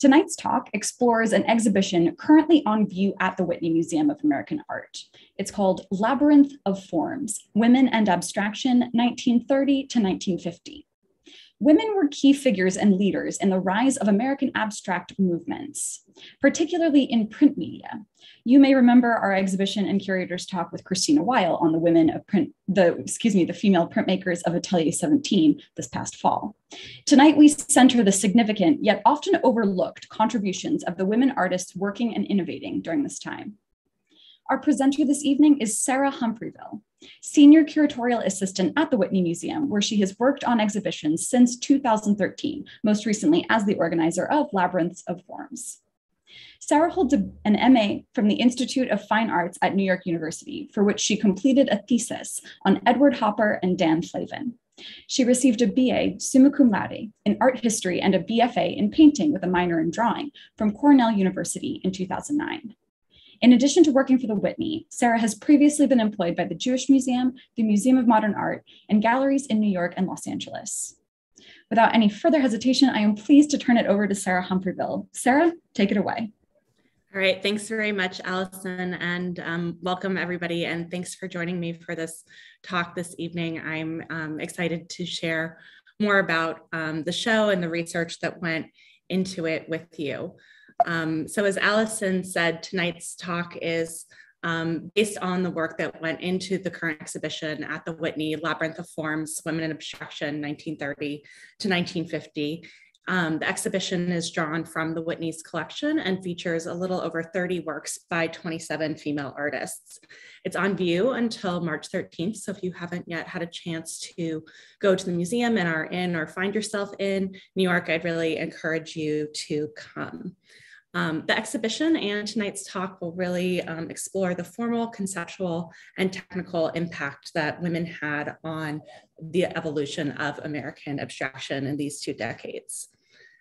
Tonight's talk explores an exhibition currently on view at the Whitney Museum of American Art. It's called Labyrinth of Forms Women and Abstraction, 1930 to 1950 women were key figures and leaders in the rise of American abstract movements, particularly in print media. You may remember our exhibition and curator's talk with Christina Weyl on the women of print, the excuse me, the female printmakers of Atelier 17 this past fall. Tonight we center the significant yet often overlooked contributions of the women artists working and innovating during this time. Our presenter this evening is Sarah Humphreville, Senior Curatorial Assistant at the Whitney Museum, where she has worked on exhibitions since 2013, most recently as the organizer of Labyrinths of Forms. Sarah holds an MA from the Institute of Fine Arts at New York University, for which she completed a thesis on Edward Hopper and Dan Flavin. She received a BA summa cum laude in art history and a BFA in painting with a minor in drawing from Cornell University in 2009. In addition to working for the Whitney, Sarah has previously been employed by the Jewish Museum, the Museum of Modern Art, and galleries in New York and Los Angeles. Without any further hesitation, I am pleased to turn it over to Sarah Humphreville. Sarah, take it away. All right, thanks very much, Allison, and um, welcome everybody, and thanks for joining me for this talk this evening. I'm um, excited to share more about um, the show and the research that went into it with you. Um, so as Allison said, tonight's talk is um, based on the work that went into the current exhibition at the Whitney Labyrinth of Forms, Women in Abstraction, 1930 to 1950. Um, the exhibition is drawn from the Whitney's collection and features a little over 30 works by 27 female artists. It's on view until March 13th. So if you haven't yet had a chance to go to the museum and are in or find yourself in New York, I'd really encourage you to come. Um, the exhibition and tonight's talk will really um, explore the formal, conceptual, and technical impact that women had on the evolution of American abstraction in these two decades.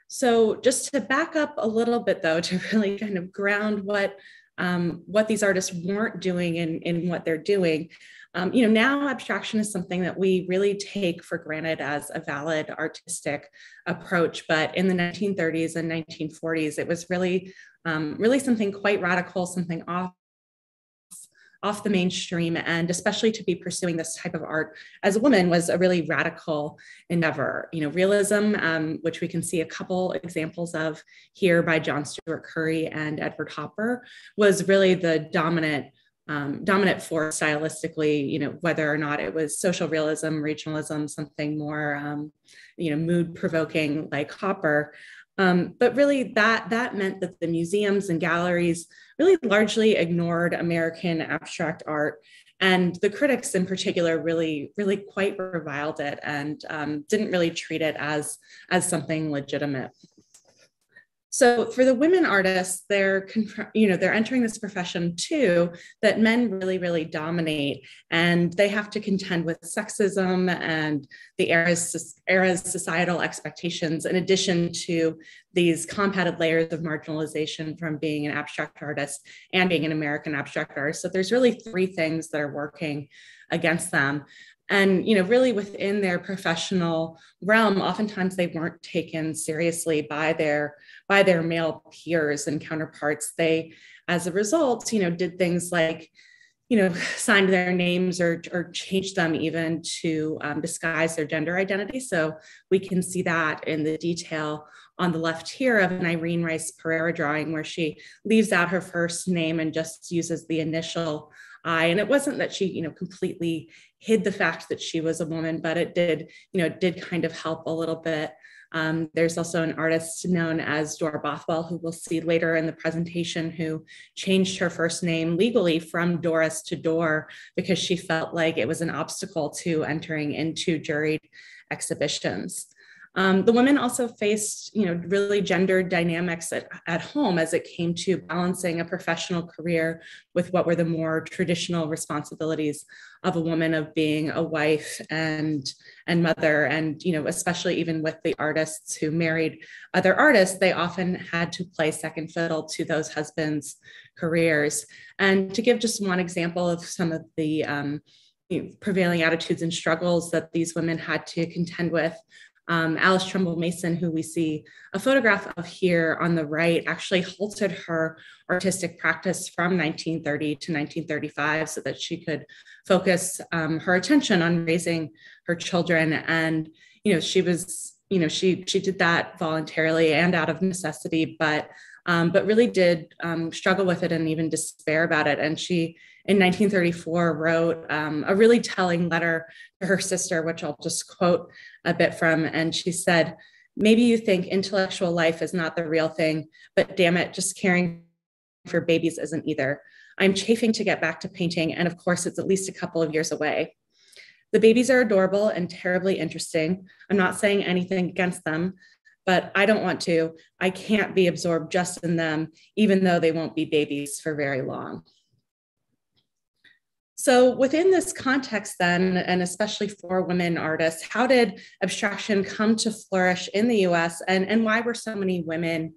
So just to back up a little bit though, to really kind of ground what, um, what these artists weren't doing in, in what they're doing, um, you know, now abstraction is something that we really take for granted as a valid artistic approach. But in the 1930s and 1940s, it was really, um, really something quite radical, something off off the mainstream and especially to be pursuing this type of art as a woman was a really radical endeavor you know realism um, which we can see a couple examples of here by john steuart curry and edward hopper was really the dominant um, dominant force stylistically, you know, whether or not it was social realism, regionalism, something more, um, you know, mood provoking like Hopper. Um, but really that, that meant that the museums and galleries really largely ignored American abstract art. And the critics in particular really, really quite reviled it and um, didn't really treat it as, as something legitimate. So for the women artists, they're you know they're entering this profession too that men really really dominate, and they have to contend with sexism and the era's era's societal expectations, in addition to these compounded layers of marginalization from being an abstract artist and being an American abstract artist. So there's really three things that are working against them and you know really within their professional realm oftentimes they weren't taken seriously by their by their male peers and counterparts. They as a result you know did things like you know signed their names or, or changed them even to um, disguise their gender identity. So we can see that in the detail on the left here of an irene rice pereira drawing where she leaves out her first name and just uses the initial I. And it wasn't that she, you know, completely hid the fact that she was a woman, but it did, you know, did kind of help a little bit. Um, there's also an artist known as Dorr Bothwell, who we'll see later in the presentation, who changed her first name legally from Doris to Dorr because she felt like it was an obstacle to entering into juried exhibitions. Um, the women also faced, you know, really gendered dynamics at, at home as it came to balancing a professional career with what were the more traditional responsibilities of a woman of being a wife and and mother. And you know especially even with the artists who married other artists they often had to play second fiddle to those husbands careers. And to give just one example of some of the um, prevailing attitudes and struggles that these women had to contend with um, Alice Trumbull Mason, who we see a photograph of here on the right, actually halted her artistic practice from 1930 to 1935 so that she could focus um, her attention on raising her children. And, you know, she was, you know, she she did that voluntarily and out of necessity, but um, but really did um, struggle with it and even despair about it. And she in 1934 wrote um, a really telling letter to her sister, which I'll just quote a bit from. And she said, Maybe you think intellectual life is not the real thing, but damn it, just caring for babies isn't either. I'm chafing to get back to painting, and of course, it's at least a couple of years away. The babies are adorable and terribly interesting. I'm not saying anything against them, but I don't want to. I can't be absorbed just in them, even though they won't be babies for very long. So, within this context, then, and especially for women artists, how did abstraction come to flourish in the US and, and why were so many women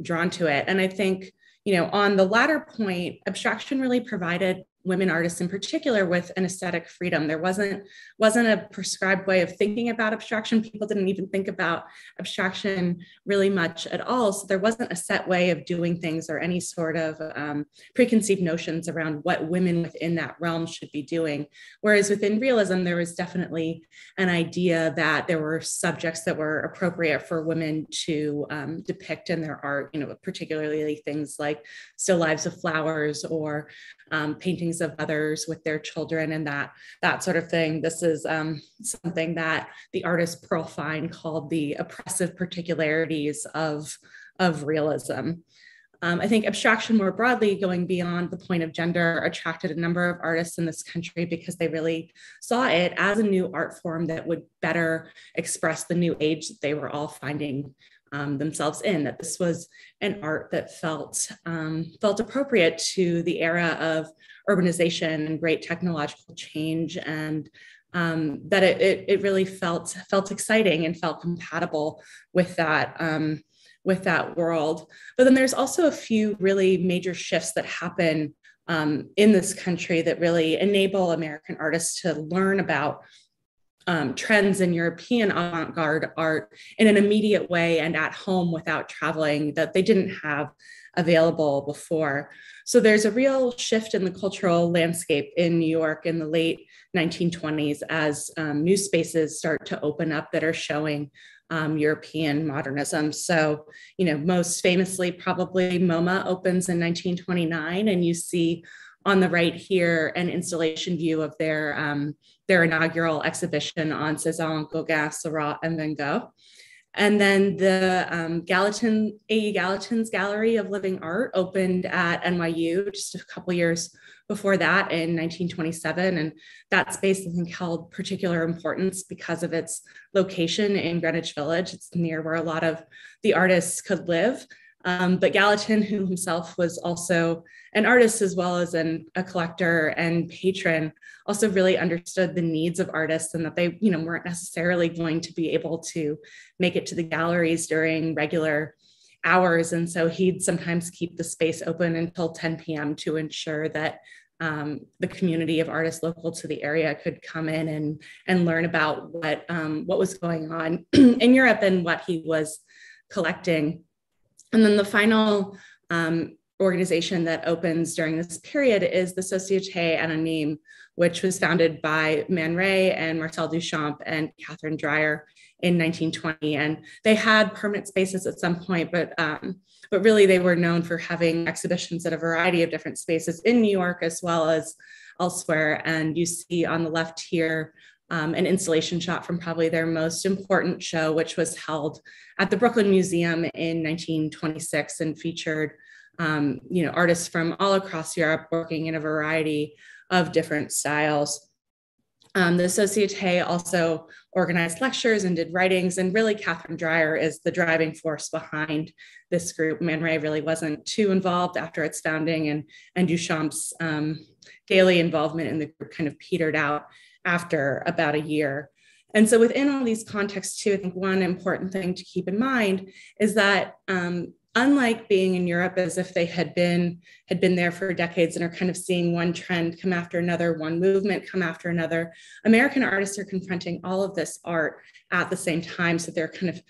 drawn to it? And I think, you know, on the latter point, abstraction really provided women artists in particular with an aesthetic freedom. There wasn't wasn't a prescribed way of thinking about abstraction. People didn't even think about abstraction really much at all. So there wasn't a set way of doing things or any sort of um, preconceived notions around what women within that realm should be doing. Whereas within realism there was definitely an idea that there were subjects that were appropriate for women to um, depict in their art you know particularly things like still lives of flowers or um, paintings of others with their children and that that sort of thing. This is um, something that the artist Pearl Fine called the oppressive particularities of, of realism. Um, I think abstraction more broadly, going beyond the point of gender, attracted a number of artists in this country because they really saw it as a new art form that would better express the new age that they were all finding um, themselves in. That this was an art that felt um, felt appropriate to the era of urbanization and great technological change, and um, that it, it, it really felt felt exciting and felt compatible with that um, with that world. But then there's also a few really major shifts that happen um, in this country that really enable American artists to learn about um, trends in European avant garde art in an immediate way and at home without traveling that they didn't have available before. So there's a real shift in the cultural landscape in New York in the late 1920s as um, new spaces start to open up that are showing um, European modernism. So, you know, most famously, probably MoMA opens in 1929, and you see on the right here an installation view of their um, their inaugural exhibition on Cezanne, Gauguin, Seurat, and Van Gogh. And then the um, Gallatin, A.E. Gallatin's Gallery of Living Art opened at NYU just a couple years before that in 1927. And that space, I think, held particular importance because of its location in Greenwich Village. It's near where a lot of the artists could live. Um, but Gallatin, who himself was also an artist as well as an, a collector and patron, also really understood the needs of artists and that they, you know, weren't necessarily going to be able to make it to the galleries during regular hours. And so he'd sometimes keep the space open until 10 p.m. to ensure that um, the community of artists local to the area could come in and, and learn about what, um, what was going on in Europe and what he was collecting. And then the final um, organization that opens during this period is the Société Anonyme, which was founded by Man Ray and Marcel Duchamp and Katherine Dreier in 1920. And they had permanent spaces at some point, but um, but really they were known for having exhibitions at a variety of different spaces in New York as well as elsewhere. And you see on the left here um, an installation shot from probably their most important show, which was held at the Brooklyn Museum in 1926 and featured, um, you know, artists from all across Europe working in a variety of different styles. Um, the Societe also organized lectures and did writings, and really Katherine Dreier is the driving force behind this group. Man Ray really wasn't too involved after its founding, and, and Duchamp's um, daily involvement in the group kind of petered out after about a year. And so, within all these contexts, too, I think one important thing to keep in mind is that um, unlike being in Europe as if they had been had been there for decades and are kind of seeing one trend come after another, one movement come after another, American artists are confronting all of this art at the same time. So they're kind of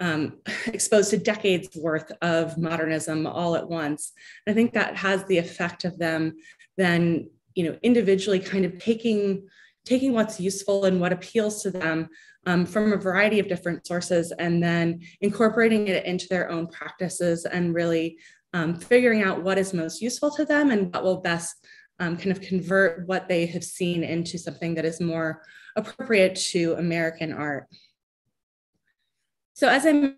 um, exposed to decades worth of modernism all at once. And I think that has the effect of them then, you know, individually kind of taking taking what's useful and what appeals to them um, from a variety of different sources and then incorporating it into their own practices and really um, figuring out what is most useful to them and what will best um, kind of convert what they have seen into something that is more appropriate to American art. So as I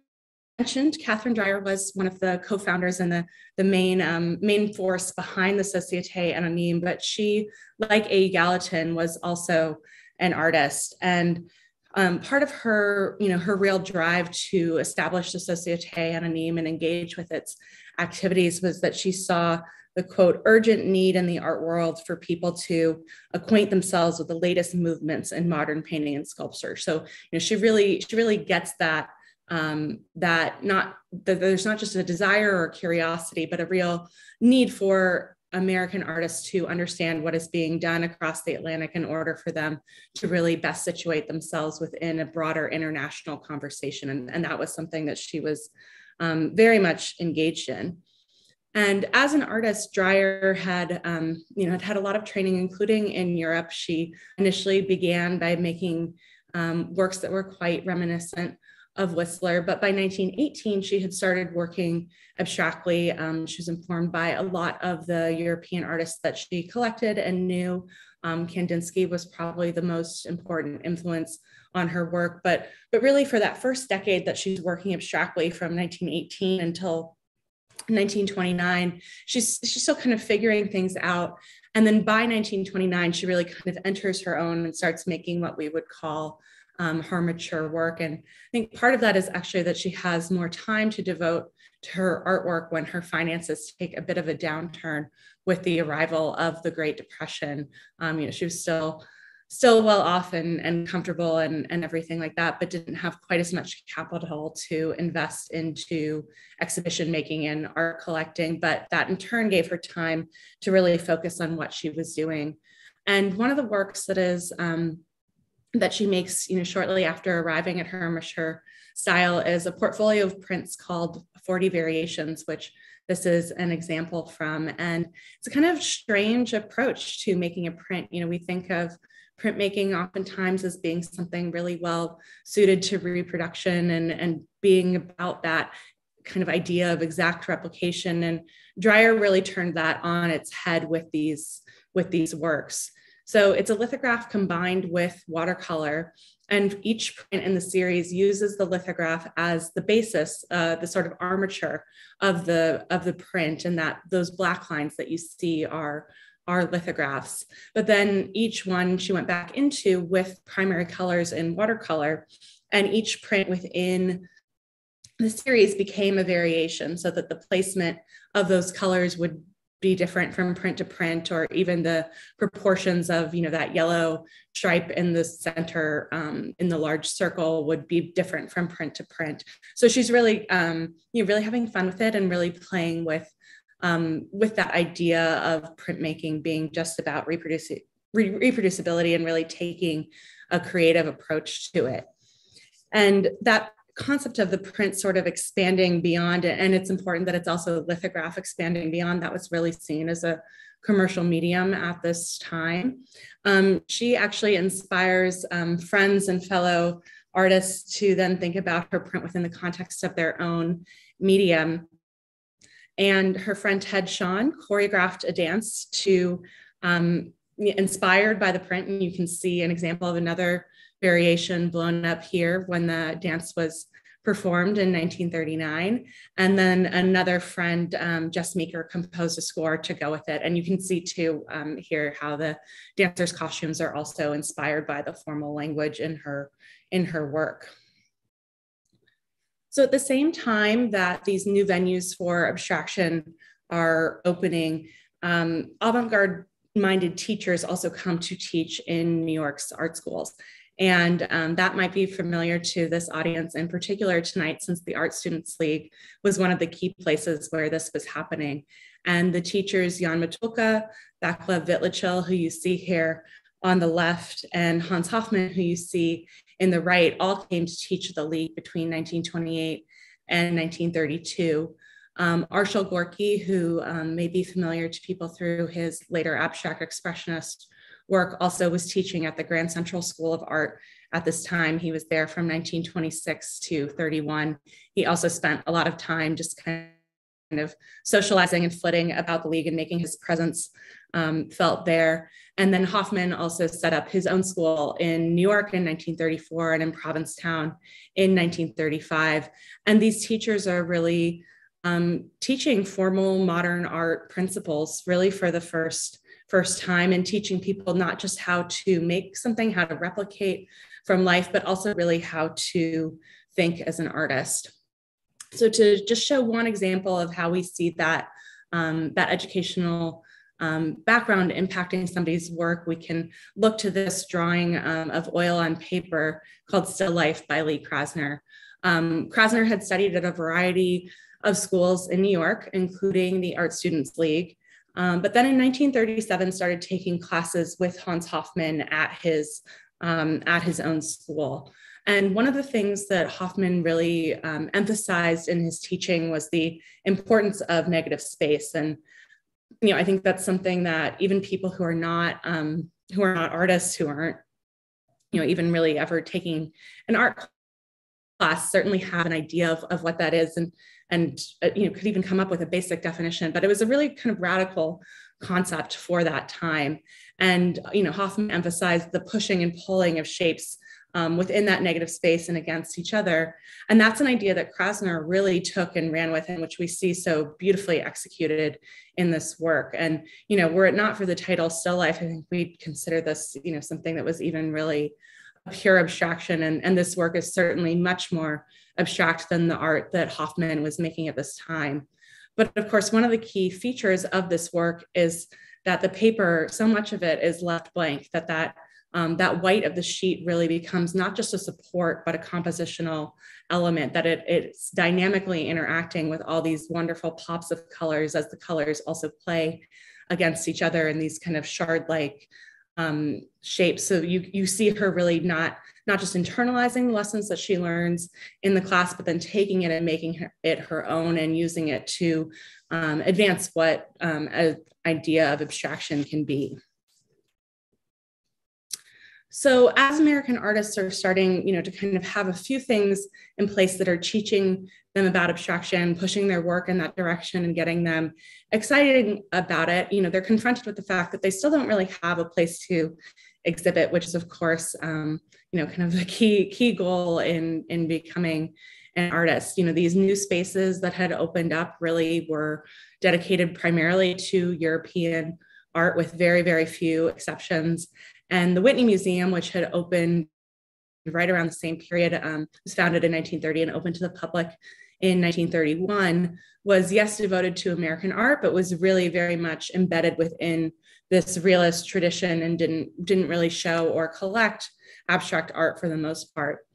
mentioned, Katherine Dreier was one of the co-founders and the, the main, um, main force behind the Société Anonyme, but she, like A. Gallatin, was also an artist. And um, part of her, you know, her real drive to establish the Société Anonyme and engage with its activities was that she saw the quote urgent need in the art world for people to acquaint themselves with the latest movements in modern painting and sculpture. So, you know, she really, she really gets that um, that not that there's not just a desire or curiosity, but a real need for American artists to understand what is being done across the Atlantic in order for them to really best situate themselves within a broader international conversation. And, and that was something that she was um, very much engaged in. And as an artist, Dreier had, um, you know, had had a lot of training, including in Europe. She initially began by making um, works that were quite reminiscent of Whistler, but by 1918, she had started working abstractly. Um, she was informed by a lot of the European artists that she collected and knew. Um, Kandinsky was probably the most important influence on her work, but, but really for that first decade that she's working abstractly from 1918 until 1929, she's, she's still kind of figuring things out. And then by 1929, she really kind of enters her own and starts making what we would call um, her mature work. And I think part of that is actually that she has more time to devote to her artwork when her finances take a bit of a downturn with the arrival of the Great Depression. Um, you know, she was still still well off and, and comfortable and, and everything like that, but didn't have quite as much capital to invest into exhibition making and art collecting. But that in turn gave her time to really focus on what she was doing. And one of the works that is um, that she makes, you know, shortly after arriving at her mature style is a portfolio of prints called 40 Variations, which this is an example from. And it's a kind of strange approach to making a print. You know, we think of printmaking oftentimes as being something really well suited to reproduction and, and being about that kind of idea of exact replication. And Dreier really turned that on its head with these, with these works. So it's a lithograph combined with watercolor. And each print in the series uses the lithograph as the basis, uh, the sort of armature of the, of the print, and that those black lines that you see are, are lithographs. But then each one she went back into with primary colors in watercolor, and each print within the series became a variation so that the placement of those colors would be different from print to print or even the proportions of you know that yellow stripe in the center um, in the large circle would be different from print to print. So she's really um, you know really having fun with it and really playing with um, with that idea of printmaking being just about reproduci- re- reproducibility and really taking a creative approach to it. And that concept of the print sort of expanding beyond it. And it's important that it's also lithograph expanding beyond that was really seen as a commercial medium at this time. Um, she actually inspires um, friends and fellow artists to then think about her print within the context of their own medium. And her friend Ted Shawn choreographed a dance to um, inspired by the print. And you can see an example of another variation blown up here when the dance was performed in 1939. And then another friend, um, Jess Meeker, composed a score to go with it. And you can see too um, here how the dancers' costumes are also inspired by the formal language in her, in her work. So at the same time that these new venues for abstraction are opening, um, avant-garde minded teachers also come to teach in New York's art schools. And um, that might be familiar to this audience in particular tonight, since the Art Students League was one of the key places where this was happening. And the teachers, Jan Matulka, Vaclav Vytlacil, who you see here on the left, and Hans Hofmann, who you see in the right, all came to teach the league between 1928 and 1932. Um, Arshile Gorky, who um, may be familiar to people through his later abstract expressionist work, also was teaching at the Grand Central School of Art at this time. He was there from 1926 to 31. He also spent a lot of time just kind of socializing and flitting about the league and making his presence um, felt there. And then Hofmann also set up his own school in New York in 1934 and in Provincetown in 1935. And these teachers are really um, teaching formal modern art principles really for the first first time and teaching people not just how to make something how to replicate from life but also really how to think as an artist so to just show one example of how we see that um, that educational um, background impacting somebody's work, we can look to this drawing um, of oil on paper called Still Life by Lee Krasner. Um, Krasner had studied at a variety of schools in New York, including the Art Students League. Um, but then in 1937 started taking classes with Hans Hofmann at his, um, at his own school. And one of the things that Hofmann really um, emphasized in his teaching was the importance of negative space. And you know, I think that's something that even people who are not um, who are not artists, who aren't, you know, even really ever taking an art class, certainly have an idea of, of what that is, and and uh, you know, could even come up with a basic definition. But it was a really kind of radical concept for that time. And you know, Hofmann emphasized the pushing and pulling of shapes um, within that negative space and against each other. And that's an idea that Krasner really took and ran with, and which we see so beautifully executed in this work. And, you know, were it not for the title Still Life, I think we'd consider this, you know, something that was even really pure abstraction. And, and this work is certainly much more abstract than the art that Hofmann was making at this time. But of course, one of the key features of this work is that the paper, so much of it is left blank, that that um, that white of the sheet really becomes not just a support, but a compositional element that it, it's dynamically interacting with all these wonderful pops of colors as the colors also play against each other in these kind of shard-like um, shapes. So you, you see her really not, not just internalizing the lessons that she learns in the class, but then taking it and making her, it her own and using it to um, advance what um, an idea of abstraction can be. So as American artists are starting, you know, to kind of have a few things in place that are teaching them about abstraction, pushing their work in that direction and getting them excited about it, you know, they're confronted with the fact that they still don't really have a place to exhibit, which is of course, um, you know, kind of the key key goal in in becoming an artist. You know, these new spaces that had opened up really were dedicated primarily to European art with very, very few exceptions. And the Whitney Museum, which had opened right around the same period, um, was founded in 1930 and opened to the public in 1931, was yes, devoted to American art, but was really very much embedded within this realist tradition and didn't, didn't really show or collect abstract art for the most part.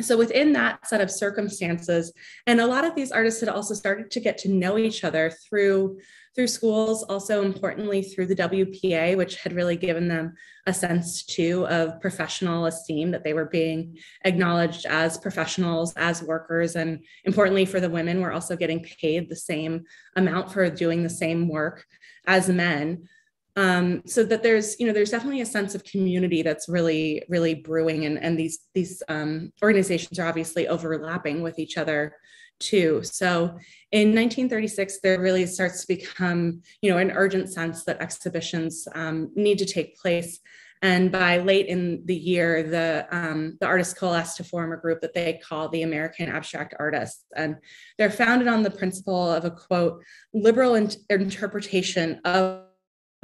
So within that set of circumstances, and a lot of these artists had also started to get to know each other through through schools, also importantly through the WPA, which had really given them a sense too of professional esteem that they were being acknowledged as professionals, as workers. And importantly for the women, we're also getting paid the same amount for doing the same work as men. Um, so that there's, you know, there's definitely a sense of community that's really, really brewing, and, and these these um, organizations are obviously overlapping with each other too. So in 1936, there really starts to become, you know, an urgent sense that exhibitions um, need to take place. And by late in the year, the, um, the artists coalesced to form a group that they call the American Abstract Artists. And they're founded on the principle of a quote, liberal in- interpretation of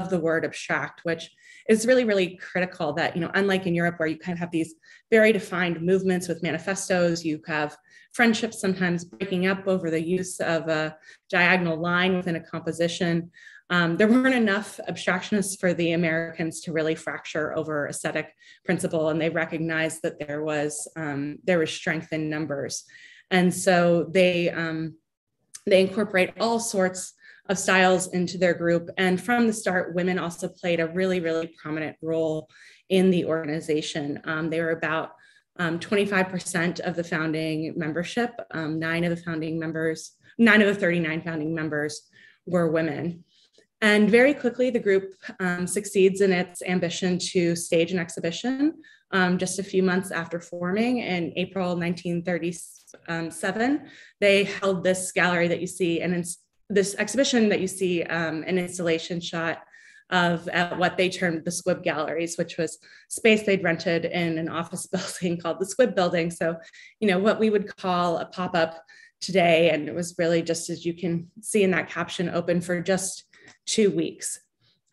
the word abstract, which is really, really critical that, you know, unlike in Europe where you kind of have these very defined movements with manifestos, you have friendships sometimes breaking up over the use of a diagonal line within a composition. um, there weren't enough abstractionists for the Americans to really fracture over aesthetic principle, and they recognized that there was um, there was strength in numbers, and so they um, they incorporate all sorts of styles into their group. And from the start, women also played a really really prominent role in the organization. Um, they were about 25% um, of the founding membership. Um, nine of the founding members, nine of the 39 founding members were women. And very quickly, the group um, succeeds in its ambition to stage an exhibition. Um, just a few months after forming in April 1937, they held this gallery that you see, and this exhibition that you see, um, an installation shot of at what they termed the Squibb galleries, which was space they'd rented in an office building called the Squibb building. So, you know, what we would call a pop up today. And it was really just as you can see in that caption, open for just two weeks.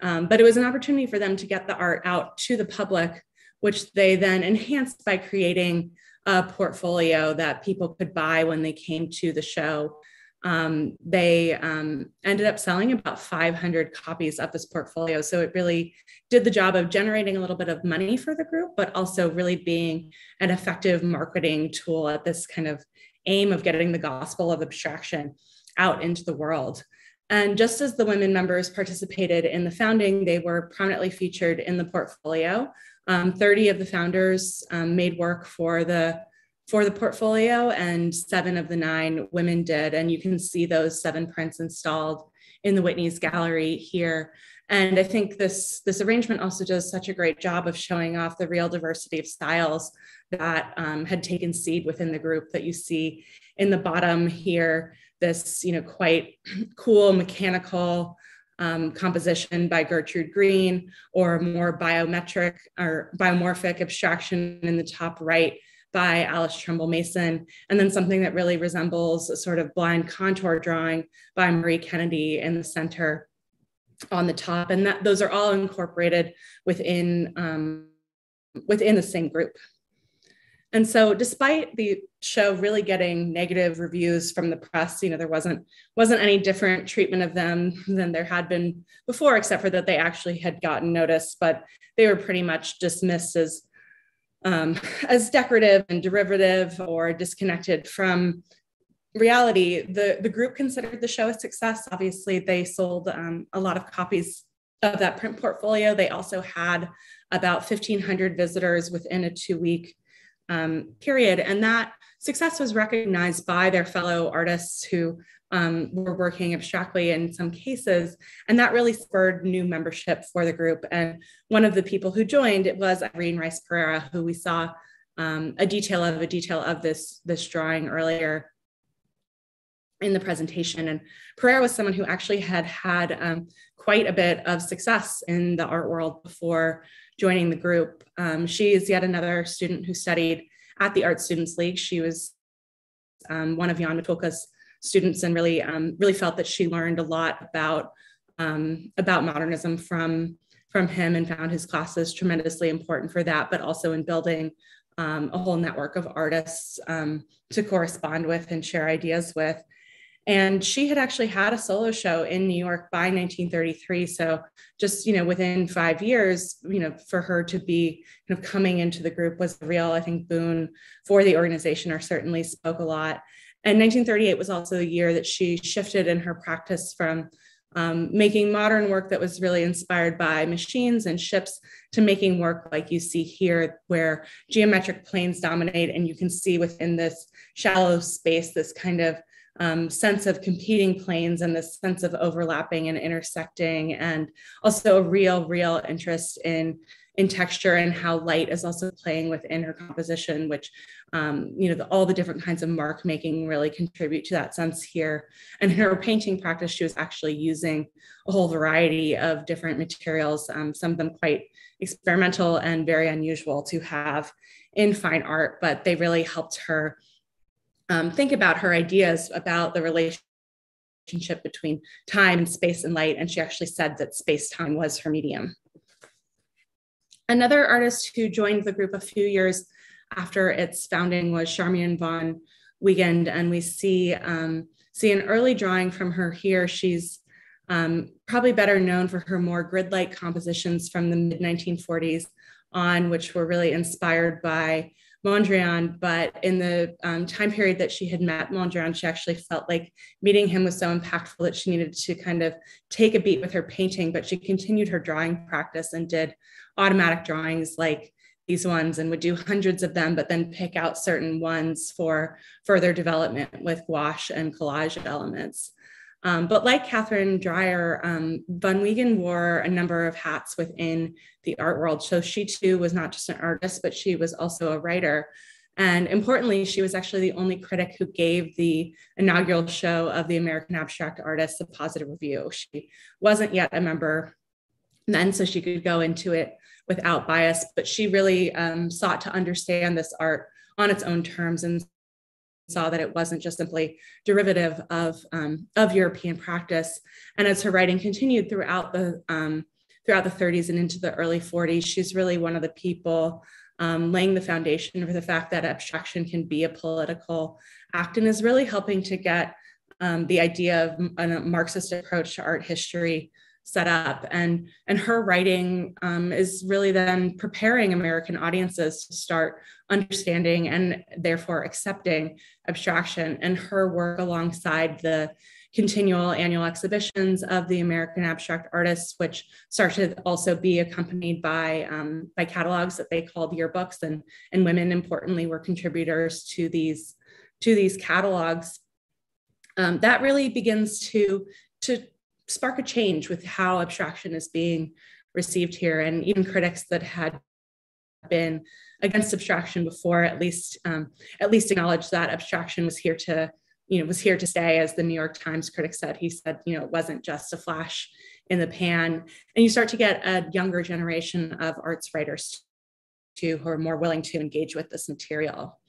Um, but it was an opportunity for them to get the art out to the public, which they then enhanced by creating a portfolio that people could buy when they came to the show. Um, they um, ended up selling about 500 copies of this portfolio. So it really did the job of generating a little bit of money for the group, but also really being an effective marketing tool at this kind of aim of getting the gospel of abstraction out into the world. And just as the women members participated in the founding, they were prominently featured in the portfolio. Um, 30 of the founders um, made work for the for the portfolio, and seven of the nine women did. And you can see those seven prints installed in the Whitney's gallery here. And I think this, this arrangement also does such a great job of showing off the real diversity of styles that um, had taken seed within the group that you see in the bottom here this, you know, quite cool mechanical um, composition by Gertrude Greene, or more biometric or biomorphic abstraction in the top right by Alice Trumbull Mason, and then something that really resembles a sort of blind contour drawing by Marie Kennedy in the center on the top. And that those are all incorporated within, um, within the same group. And so despite the show really getting negative reviews from the press, you know, there wasn't wasn't any different treatment of them than there had been before, except for that they actually had gotten notice, but they were pretty much dismissed as um, as decorative and derivative or disconnected from reality. The, the group considered the show a success. Obviously, they sold um, a lot of copies of that print portfolio. They also had about 1,500 visitors within a two week um, period. And that success was recognized by their fellow artists who um, were working abstractly in some cases. And that really spurred new membership for the group. And one of the people who joined it was Irene Rice Pereira, who we saw um, a detail of a detail of this, this drawing earlier in the presentation. And Pereira was someone who actually had had um, quite a bit of success in the art world before joining the group. Um, she is yet another student who studied at the Art Students League. She was um, one of Jan Matulka's students and really, um, really felt that she learned a lot about, um, about modernism from, from him and found his classes tremendously important for that, but also in building um, a whole network of artists um, to correspond with and share ideas with. And she had actually had a solo show in New York by 1933. So just, you know, within five years, you know, for her to be kind of coming into the group was a real, I think, boon for the organization or certainly spoke a lot. And 1938 was also the year that she shifted in her practice from um, making modern work that was really inspired by machines and ships to making work like you see here, where geometric planes dominate. And you can see within this shallow space, this kind of um, sense of competing planes and this sense of overlapping and intersecting, and also a real, real interest in in texture and how light is also playing within her composition, which um, you know the, all the different kinds of mark making really contribute to that sense here. And in her painting practice, she was actually using a whole variety of different materials, um, some of them quite experimental and very unusual to have in fine art, but they really helped her um, think about her ideas about the relationship between time and space and light. And she actually said that space time was her medium. Another artist who joined the group a few years after its founding was Charmian von Wiegand. And we see, um, see an early drawing from her here. She's um, probably better known for her more grid-like compositions from the mid 1940s on, which were really inspired by Mondrian. But in the um, time period that she had met Mondrian, she actually felt like meeting him was so impactful that she needed to kind of take a beat with her painting. But she continued her drawing practice and did automatic drawings like these ones and would do hundreds of them, but then pick out certain ones for further development with gouache and collage elements. Um, but like Katherine Dreier, um, von Wiegand wore a number of hats within the art world. So she too was not just an artist, but she was also a writer. And importantly, she was actually the only critic who gave the inaugural show of the American Abstract Artists a positive review. She wasn't yet a member then, so she could go into it without bias, but she really um, sought to understand this art on its own terms and saw that it wasn't just simply derivative of, um, of European practice. And as her writing continued throughout the, um, throughout the 30s and into the early 40s, she's really one of the people um, laying the foundation for the fact that abstraction can be a political act and is really helping to get um, the idea of a Marxist approach to art history set up. And and her writing um, is really then preparing american audiences to start understanding and therefore accepting abstraction. And her work alongside the continual annual exhibitions of the american abstract artists which start to also be accompanied by um, by catalogs that they called yearbooks. And and women importantly were contributors to these to these catalogs. Um, that really begins to to spark a change with how abstraction is being received here. And even critics that had been against abstraction before at least um, at least acknowledged that abstraction was here to you know was here to stay as the new york times critic said he said you know it wasn't just a flash in the pan and you start to get a younger generation of arts writers too who are more willing to engage with this material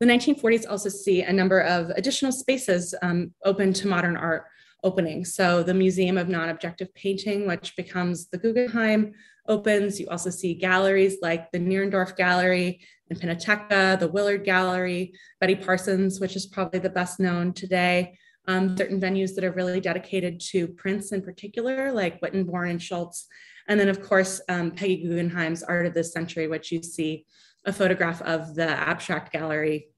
the 1940s also see a number of additional spaces um, open to modern art opening. So the Museum of Non-Objective Painting, which becomes the Guggenheim, opens. You also see galleries like the Nierendorf Gallery and Pinacotheca, the Willard Gallery, Betty Parsons, which is probably the best known today. Um, certain venues that are really dedicated to prints in particular, like Wittenborn and Schultz. And then, of course, um, Peggy Guggenheim's Art of this Century, which you see a photograph of the Abstract Gallery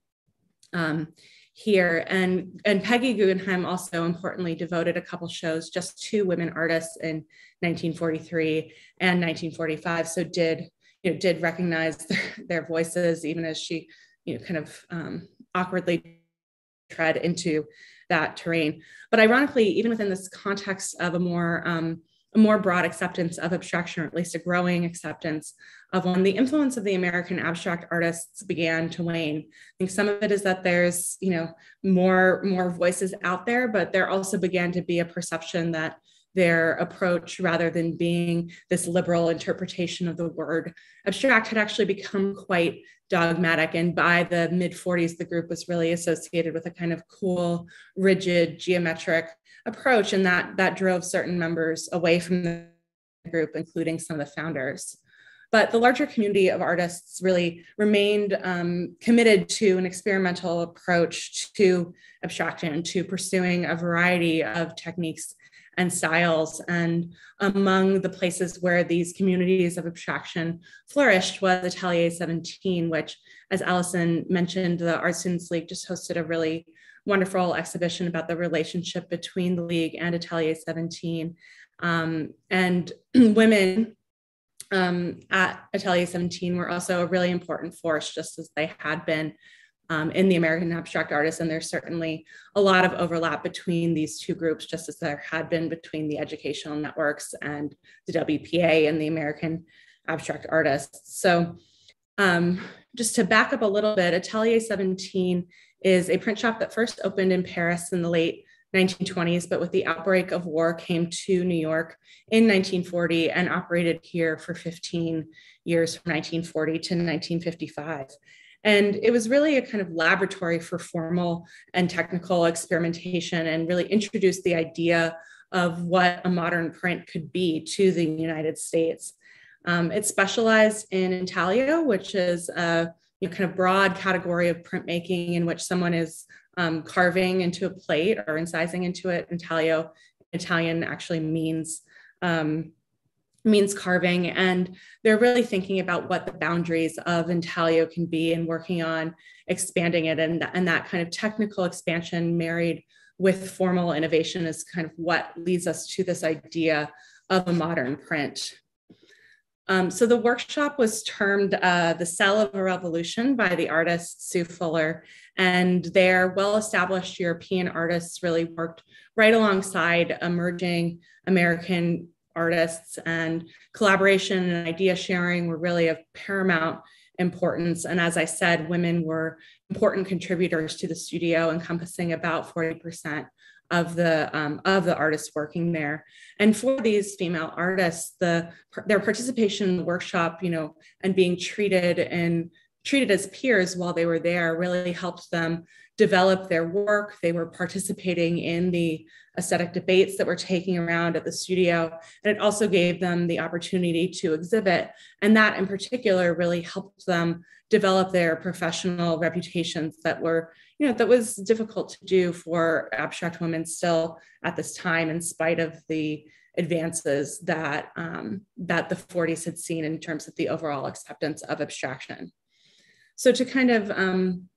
um, here. And, and Peggy Guggenheim also importantly devoted a couple shows just to women artists in 1943 and 1945. So did, you know, did recognize their, voices even as she, you know, kind of um, awkwardly tread into that terrain. But ironically, even within this context of a more um, a more broad acceptance of abstraction, or at least a growing acceptance of when the influence of the American abstract artists began to wane. I think some of it is that there's, you know, more, more voices out there, but there also began to be a perception that their approach, rather than being this liberal interpretation of the word abstract, had actually become quite dogmatic. And by the mid 40s, the group was really associated with a kind of cool, rigid, geometric approach. And that, that drove certain members away from the group, including some of the founders. But the larger community of artists really remained um, committed to an experimental approach to abstraction, to pursuing a variety of techniques and styles. And among the places where these communities of abstraction flourished was Atelier 17, which, as Allison mentioned, the Art Students League just hosted a really wonderful exhibition about the relationship between the League and Atelier 17. Um, and women um, at Atelier 17 were also a really important force, just as they had been um, in the American abstract artists. And there's certainly a lot of overlap between these two groups, just as there had been between the educational networks and the WPA and the American abstract artists. So um, just to back up a little bit, Atelier 17 is a print shop that first opened in Paris in the late 1920s, but with the outbreak of war came to New York in 1940 and operated here for 15 years from 1940 to 1955. And it was really a kind of laboratory for formal and technical experimentation and really introduced the idea of what a modern print could be to the United States. Um, it specialized in intaglio, which is a you know, kind of broad category of printmaking in which someone is um, carving into a plate or incising into it. Intaglio Italian actually means um, means carving. And they're really thinking about what the boundaries of intaglio can be and working on expanding it. And, and that kind of technical expansion married with formal innovation is kind of what leads us to this idea of a modern print. Um, so the workshop was termed uh, The Cell of a Revolution by the artist Sue Fuller. And their well-established European artists really worked right alongside emerging American artists and collaboration and idea sharing were really of paramount importance. And as I said, women were important contributors to the studio, encompassing about 40% of the um, of the artists working there. And for these female artists, the their participation in the workshop, you know, and being treated and treated as peers while they were there really helped them develop their work. They were participating in the aesthetic debates that were taking around at the studio. And it also gave them the opportunity to exhibit. And that in particular really helped them develop their professional reputations that were, you know, that was difficult to do for abstract women still at this time, in spite of the advances that um, that the 40s had seen in terms of the overall acceptance of abstraction. So to kind of um,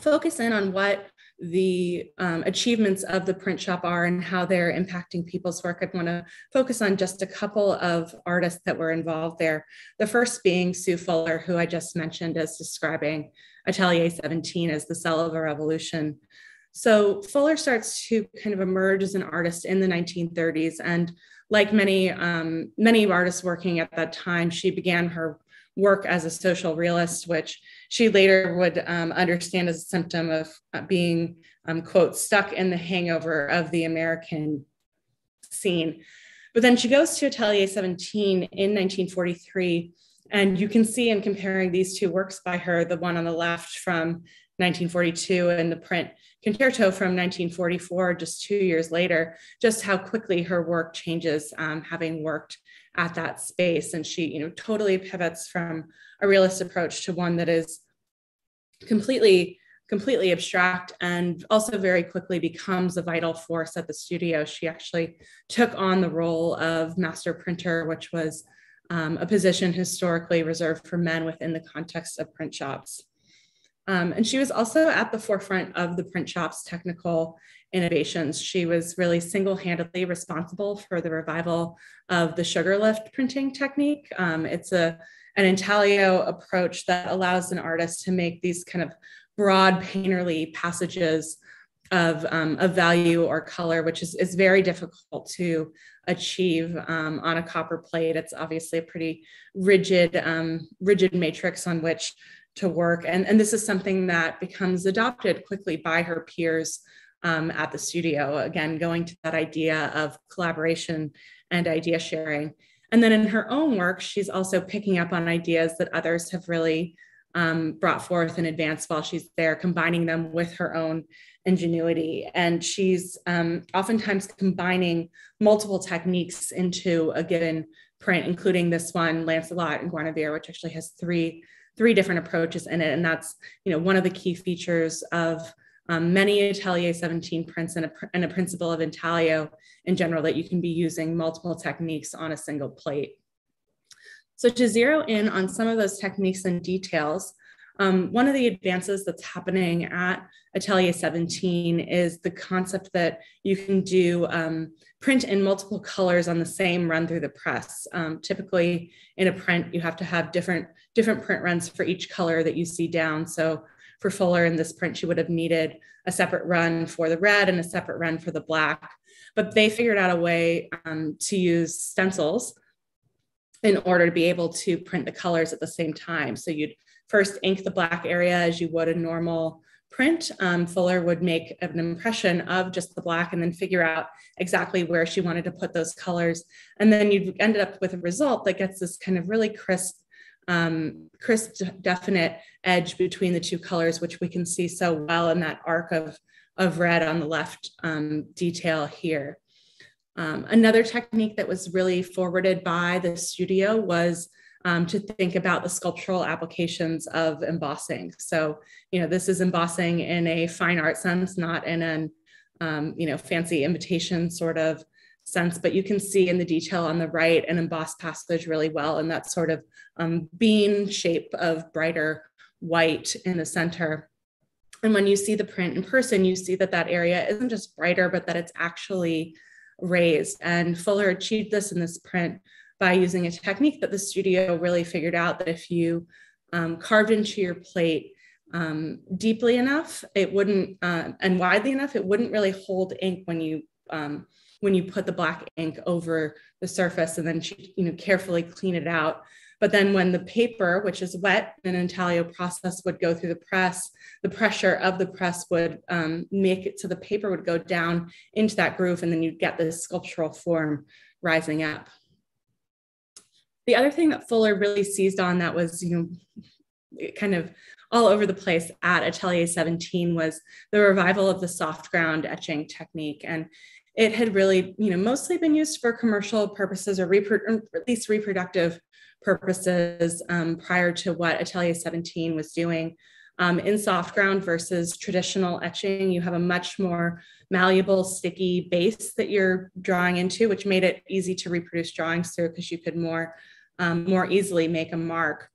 focus in on what the um, achievements of the print shop are and how they're impacting people's work, I'd want to focus on just a couple of artists that were involved there. The first being Sue Fuller, who I just mentioned as describing Atelier 17 as the cell of a revolution. So Fuller starts to kind of emerge as an artist in the 1930s, and like many um, many artists working at that time, she began her work as a social realist, which she later would um, understand as a symptom of uh, being, um, quote, stuck in the hangover of the American scene. But then she goes to Atelier 17 in 1943. And you can see in comparing these two works by her, the one on the left from 1942 and the print concerto from 1944, just two years later, just how quickly her work changes, um, having worked at that space. And she, you know, totally pivots from a realist approach to one that is completely completely abstract and also very quickly becomes a vital force at the studio. She actually took on the role of master printer, which was um, a position historically reserved for men within the context of print shops. Um, and she was also at the forefront of the print shop's technical innovations. She was really single-handedly responsible for the revival of the sugar lift printing technique. Um, it's a an intaglio approach that allows an artist to make these kind of broad painterly passages of, um, of value or color, which is, is very difficult to achieve um, on a copper plate. It's obviously a pretty rigid, um, rigid matrix on which to work. And, and this is something that becomes adopted quickly by her peers um, at the studio. Again, going to that idea of collaboration and idea sharing. And then in her own work, she's also picking up on ideas that others have really um, brought forth in advance while she's there, combining them with her own ingenuity. And she's um, oftentimes combining multiple techniques into a given print, including this one, Lancelot and Guinevere, which actually has three three different approaches in it. And that's you know one of the key features of um, many Atelier 17 prints and a, and a principle of intaglio in general that you can be using multiple techniques on a single plate. So to zero in on some of those techniques and details, um, one of the advances that's happening at Atelier 17 is the concept that you can do um, print in multiple colors on the same run through the press. Um, typically in a print, you have to have different, different print runs for each color that you see down. So for Fuller in this print, she would have needed a separate run for the red and a separate run for the black. But they figured out a way um, to use stencils in order to be able to print the colors at the same time. So you'd first ink the black area as you would a normal print. Um, Fuller would make an impression of just the black and then figure out exactly where she wanted to put those colors. And then you ended up with a result that gets this kind of really crisp um, crisp, definite edge between the two colors, which we can see so well in that arc of, of red on the left um, detail here. Um, another technique that was really forwarded by the studio was um, to think about the sculptural applications of embossing. So, you know, this is embossing in a fine art sense, not in an, um, you know, fancy imitation sort of sense, but you can see in the detail on the right an embossed passage really well and that sort of um, bean shape of brighter white in the center. And when you see the print in person, you see that that area isn't just brighter, but that it's actually raised. And Fuller achieved this in this print by using a technique that the studio really figured out that if you um, carved into your plate um, deeply enough, it wouldn't, uh, and widely enough, it wouldn't really hold ink when you um, when you put the black ink over the surface and then you know carefully clean it out. But then when the paper, which is wet, an intaglio process would go through the press, the pressure of the press would um, make it so the paper would go down into that groove and then you'd get this sculptural form rising up. The other thing that Fuller really seized on that was, you know, kind of all over the place at Atelier 17 was the revival of the soft ground etching technique. And it had really, you know, mostly been used for commercial purposes or, or at least reproductive purposes um, prior to what Atelier 17 was doing. Um, in soft ground versus traditional etching, you have a much more malleable, sticky base that you're drawing into, which made it easy to reproduce drawings through because you could more, um, more easily make a mark.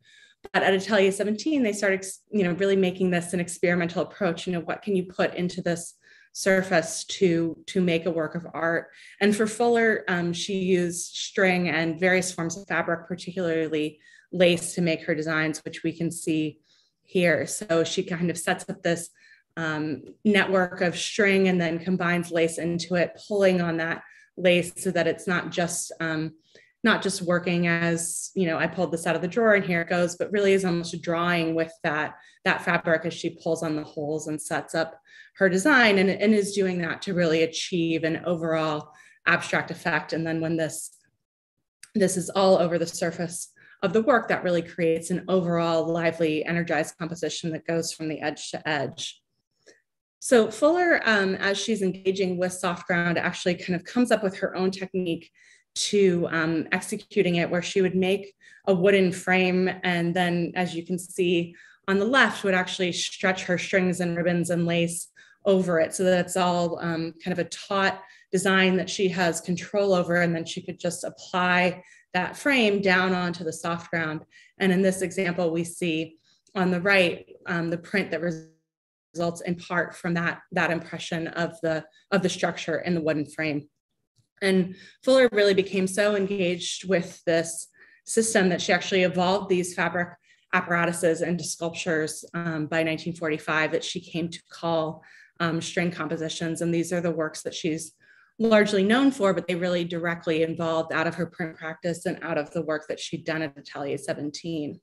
But at Atelier 17, they started, you know, really making this an experimental approach. You know, what can you put into this surface to to make a work of art. And for Fuller, um, she used string and various forms of fabric, particularly lace, to make her designs, which we can see here. So she kind of sets up this um, network of string and then combines lace into it, pulling on that lace so that it's not just um, not just working as you know i pulled this out of the drawer and here it goes but really is almost drawing with that that fabric as she pulls on the holes and sets up her design and, and is doing that to really achieve an overall abstract effect. And then when this this is all over the surface of the work that really creates an overall lively energized composition that goes from the edge to edge. So fuller um, as she's engaging with soft ground actually kind of comes up with her own technique to um, executing it where she would make a wooden frame and then as you can see on the left would actually stretch her strings and ribbons and lace over it. So that it's all um, kind of a taut design that she has control over and then she could just apply that frame down onto the soft ground. And in this example we see on the right um, the print that results in part from that that impression of the of the structure in the wooden frame and Fuller really became so engaged with this system that she actually evolved these fabric apparatuses into sculptures um, by 1945 that she came to call um, string compositions. And these are the works that she's largely known for, but they really directly involved out of her print practice and out of the work that she'd done at Atelier 17.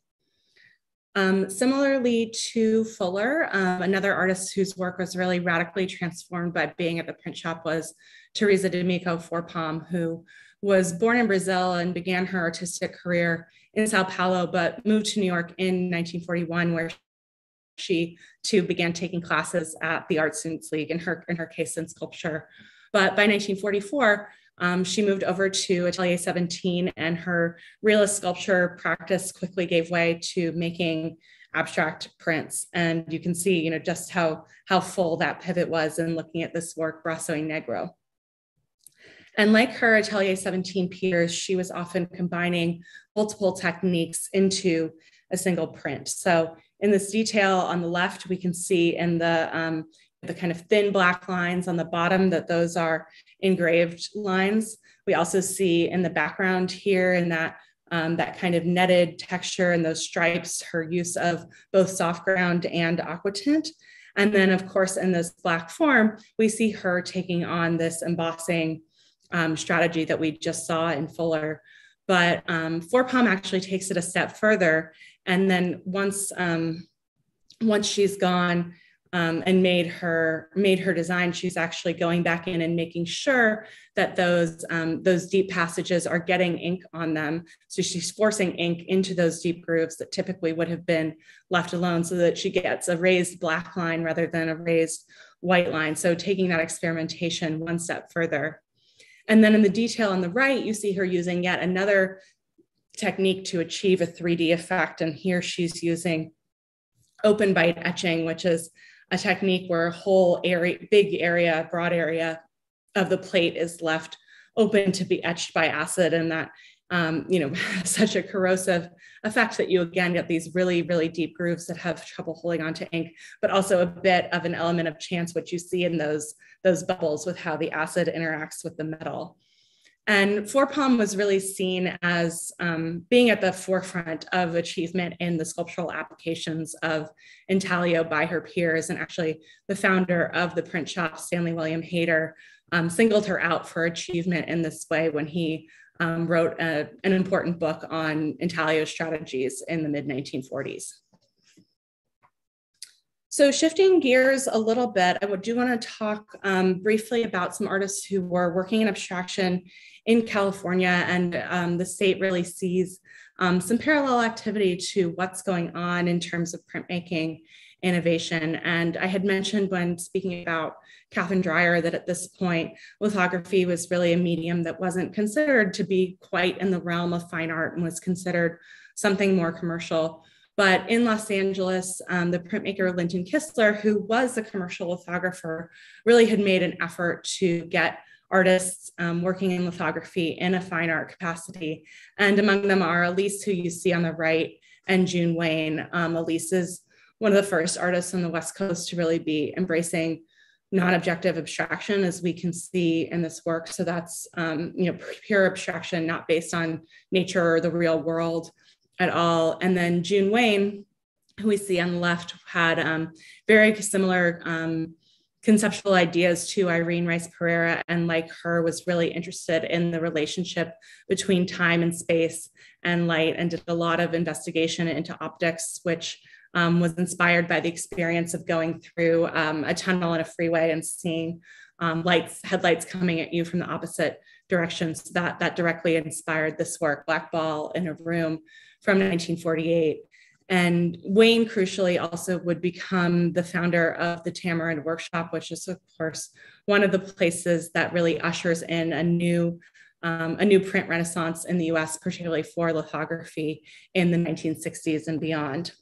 Um, similarly to Fuller, um, another artist whose work was really radically transformed by being at the print shop was Teresa D'Amico Fourpome, who was born in Brazil and began her artistic career in Sao Paulo, but moved to New York in 1941, where she too began taking classes at the Art Students League, in her, in her case in sculpture. But by 1944, um, she moved over to Atelier 17 and her realist sculpture practice quickly gave way to making abstract prints. And you can see, you know, just how, how full that pivot was in looking at this work, Brasso Negro. And like her Atelier 17 peers, she was often combining multiple techniques into a single print. So in this detail on the left, we can see in the, um, the kind of thin black lines on the bottom that those are engraved lines. We also see in the background here in that um, that kind of netted texture and those stripes, her use of both soft ground and aquatint. And then of course, in this black form, we see her taking on this embossing um, strategy that we just saw in Fuller. But um, Fourpome actually takes it a step further. And then once, um, once she's gone um, and made her made her design, she's actually going back in and making sure that those um, those deep passages are getting ink on them. So she's forcing ink into those deep grooves that typically would have been left alone, so that she gets a raised black line rather than a raised white line. So taking that experimentation one step further. And then in the detail on the right, you see her using yet another technique to achieve a 3D effect. And here she's using open bite etching, which is a technique where a whole area, big area, broad area of the plate is left open to be etched by acid. And that um, you know such a corrosive effect that you again get these really really deep grooves that have trouble holding on to ink but also a bit of an element of chance what you see in those those bubbles with how the acid interacts with the metal and Fourpome was really seen as um, being at the forefront of achievement in the sculptural applications of intaglio by her peers. And actually, the founder of the print shop, Stanley William Hayter, um, singled her out for achievement in this way when he um, wrote a, an important book on intaglio strategies in the mid 1940s. So shifting gears a little bit, I do want to talk um, briefly about some artists who were working in abstraction in California, and um, the state really sees um, some parallel activity to what's going on in terms of printmaking innovation. And I had mentioned when speaking about Katherine Dreier that at this point, lithography was really a medium that wasn't considered to be quite in the realm of fine art and was considered something more commercial. But in Los Angeles, um, the printmaker Lynton Kistler, who was a commercial lithographer, really had made an effort to get artists um, working in lithography in a fine art capacity. And among them are Elise, who you see on the right, and June Wayne. Um, Elise is one of the first artists on the West Coast to really be embracing non-objective abstraction as we can see in this work. So that's um, you know pure abstraction, not based on nature or the real world at all. And then June Wayne, who we see on the left, had um, very similar um, conceptual ideas to Irene Rice Pereira, and like her, was really interested in the relationship between time and space and light, and did a lot of investigation into optics, which um, was inspired by the experience of going through um, a tunnel in a freeway and seeing um, lights, headlights coming at you from the opposite directions. So that that directly inspired this work, Black Ball in a Room, from 1948. And Wayne, crucially, also would become the founder of the Tamarind Workshop, which is, of course, one of the places that really ushers in a new, um, a new print renaissance in the US, particularly for lithography in the 1960s and beyond.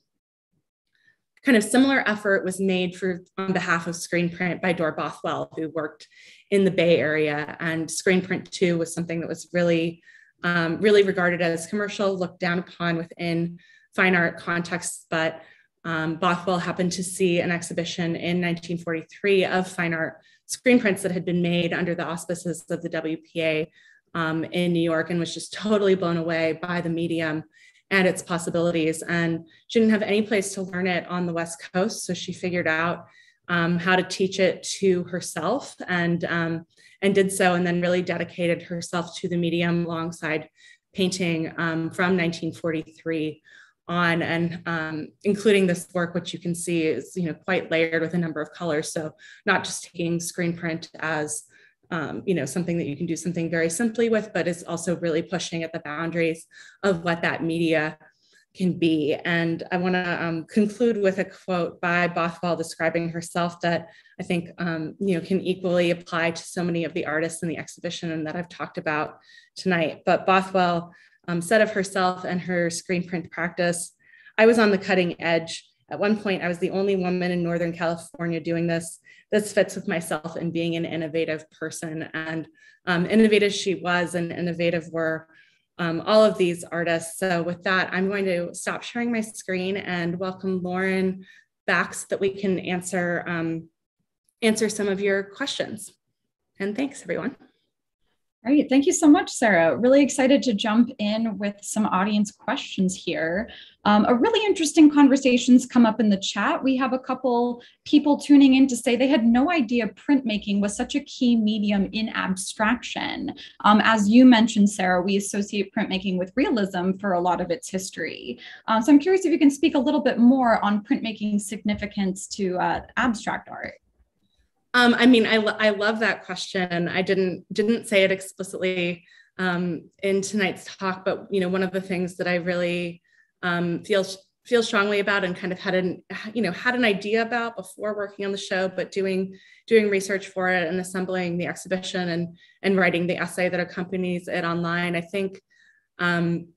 Kind of similar effort was made for on behalf of Screenprint by Dorr Bothwell, who worked in the Bay Area. And Screenprint too, was something that was really, um, really regarded as commercial, looked down upon within fine art contexts, but um, Bothwell happened to see an exhibition in 1943 of fine art screen prints that had been made under the auspices of the WPA um, in New York and was just totally blown away by the medium and its possibilities. And she didn't have any place to learn it on the West Coast. So she figured out um, how to teach it to herself and, um, and did so, and then really dedicated herself to the medium alongside painting um, from 1943 on and um, including this work, which you can see is you know quite layered with a number of colors. So not just taking screen print as um, you know something that you can do something very simply with, but is also really pushing at the boundaries of what that media can be. And I want to um, conclude with a quote by Bothwell describing herself that I think um, you know can equally apply to so many of the artists in the exhibition and that I've talked about tonight. But Bothwell um, said of herself and her screen print practice. I was on the cutting edge. At one point, I was the only woman in Northern California doing this. This fits with myself and being an innovative person. And um, innovative she was, and innovative were um, all of these artists. So, with that, I'm going to stop sharing my screen and welcome Lauren back so that we can answer um, answer some of your questions. And thanks, everyone. Right, thank you so much, Sarah. Really excited to jump in with some audience questions here. Um, a really interesting conversations come up in the chat. We have a couple people tuning in to say they had no idea printmaking was such a key medium in abstraction. Um, as you mentioned, Sarah, we associate printmaking with realism for a lot of its history. Um, so I'm curious if you can speak a little bit more on printmaking's significance to uh, abstract art. Um, I mean, I, lo- I love that question. I didn't didn't say it explicitly um, in tonight's talk, but you know, one of the things that I really um, feel feel strongly about and kind of had an you know had an idea about before working on the show, but doing doing research for it and assembling the exhibition and and writing the essay that accompanies it online. I think um,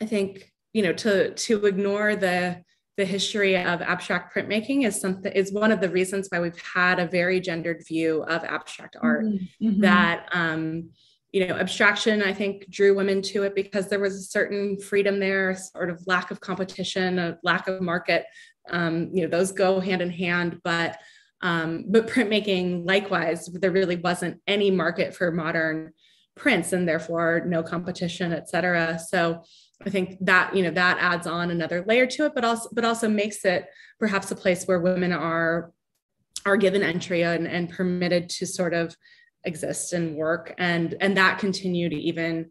I think you know to to ignore the the history of abstract printmaking is something is one of the reasons why we've had a very gendered view of abstract art mm-hmm. mm-hmm. that um, you know, abstraction, I think, drew women to it because there was a certain freedom there, sort of lack of competition, a lack of market. Um, you know, those go hand in hand, but um, but printmaking, likewise, there really wasn't any market for modern prints, and therefore no competition, et cetera. So I think that you know that adds on another layer to it, but also but also makes it perhaps a place where women are are given entry and, and permitted to sort of exist and work. And and that continued even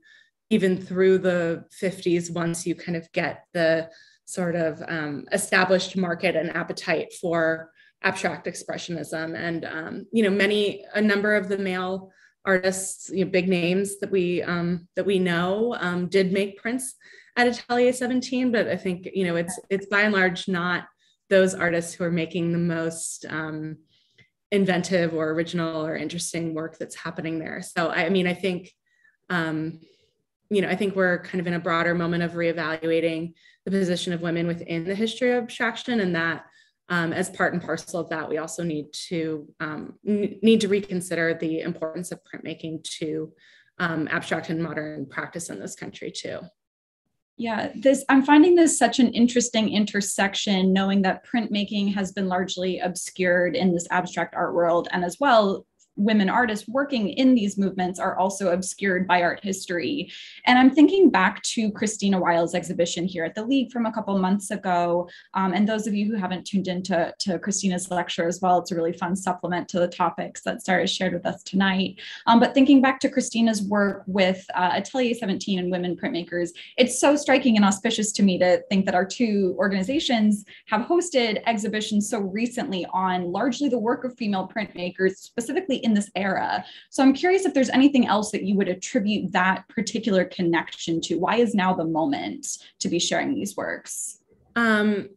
even through the 50s once you kind of get the sort of um, established market and appetite for abstract expressionism. And um, you know many a number of the male artists you know, big names that we um, that we know um, did make prints at atelier 17 but i think you know it's it's by and large not those artists who are making the most um, inventive or original or interesting work that's happening there. So I mean, I think, um, you know, I think we're kind of in a broader moment of reevaluating the position of women within the history of abstraction, and that um, as part and parcel of that, we also need to um, need to reconsider the importance of printmaking to um, abstract and modern practice in this country too. Yeah, this I'm finding this such an interesting intersection, knowing that printmaking has been largely obscured in this abstract art world, and as well women artists working in these movements are also obscured by art history. And I'm thinking back to Christina Weyl's exhibition here at the League from a couple months ago. Um, and those of you who haven't tuned into to Christina's lecture as well, it's a really fun supplement to the topics that Sarah shared with us tonight. Um, but thinking back to Christina's work with uh, Atelier 17 and women printmakers, it's so striking and auspicious to me to think that our two organizations have hosted exhibitions so recently on largely the work of female printmakers, specifically in in this era. So I'm curious if there's anything else that you would attribute that particular connection to. Why is now the moment to be sharing these works? Um,